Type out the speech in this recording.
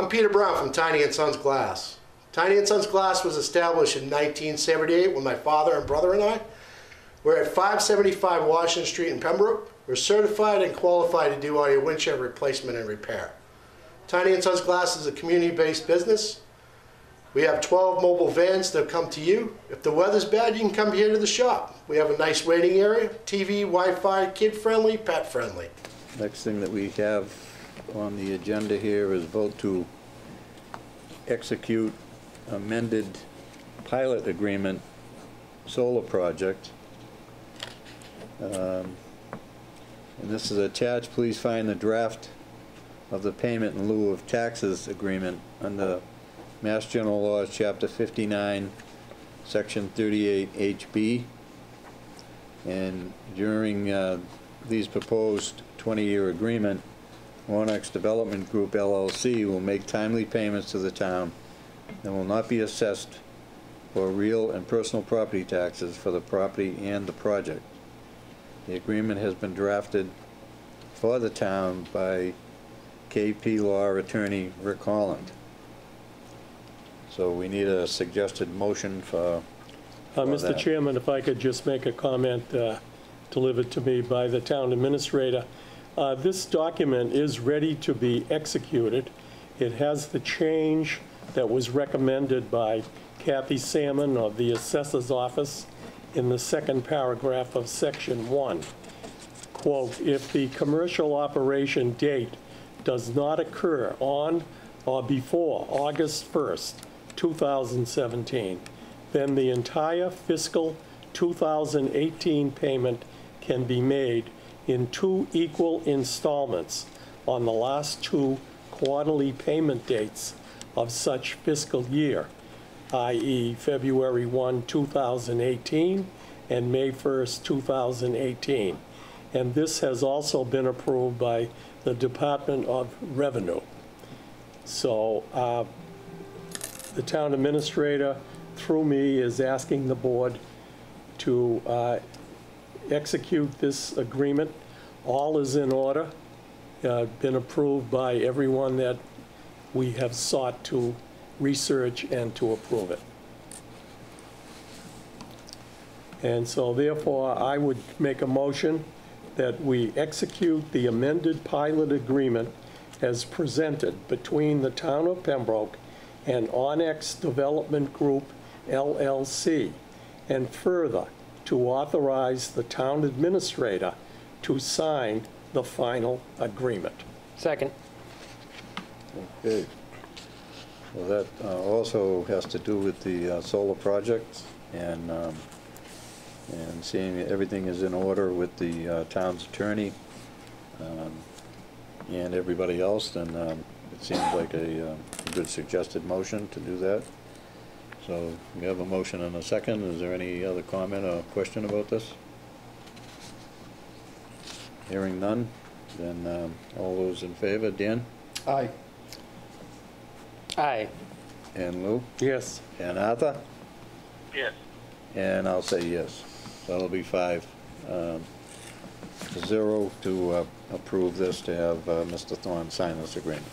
I'm Peter Brown from Tiny and Sons Glass. Tiny and Sons Glass was established in 1978 when my father and brother and I were at 575 Washington Street in Pembroke. We're certified and qualified to do all your windshield replacement and repair. Tiny Sons Glass is a community-based business. We have 12 mobile vans that come to you. If the weather's bad, you can come here to the shop. We have a nice waiting area, TV, Wi-Fi, kid-friendly, pet-friendly. Next thing that we have on the agenda here is vote to execute amended pilot agreement solar project. Um, And this is attached, please find the draft of the payment in lieu of taxes agreement under Mass General Laws, Chapter 59, Section 38 HB. And during uh, these proposed 20-year agreement, Onyx Development Group LLC will make timely payments to the town and will not be assessed for real and personal property taxes for the property and the project. The agreement has been drafted for the town by KP Law Attorney Rick Holland. So we need a suggested motion for, Uh, Mr. that. Chairman, if I could just make a comment uh, delivered to me by the town administrator. Uh, This document is ready to be executed. It has the change that was recommended by Kathy Salmon of the Assessor's Office in the second paragraph of Section 1. Quote, "If the commercial operation date does not occur on or before August 1st, 2017, then the entire fiscal 2018 payment can be made in two equal installments on the last two quarterly payment dates of such fiscal year, i.e. February 1, 2018 and May 1st, 2018. And this has also been approved by the Department of Revenue. So uh, the town administrator, through me, is asking the board to uh, execute this agreement. All is in order, uh, been approved by everyone that we have sought to research and to approve it. And so therefore, I would make a motion that we execute the amended pilot agreement as presented between the town of Pembroke and Onyx Development Group LLC, and further, to authorize the town administrator to sign the final agreement. Second. okay. Well, that uh, also has to do with the uh, solar project and, um, and seeing everything is in order with the uh, town's attorney um, and everybody else, then um, it seems like a uh, good suggested motion to do that. So we have a motion and a second. Is there any other comment or question about this? Hearing none, then um, all those in favor, Dan Aye. Aye. and Lou Yes. and Arthur? Yes. And I'll say yes. So that'll be five, um, to zero to uh, approve this, to have uh, Mr. Thorne sign this agreement.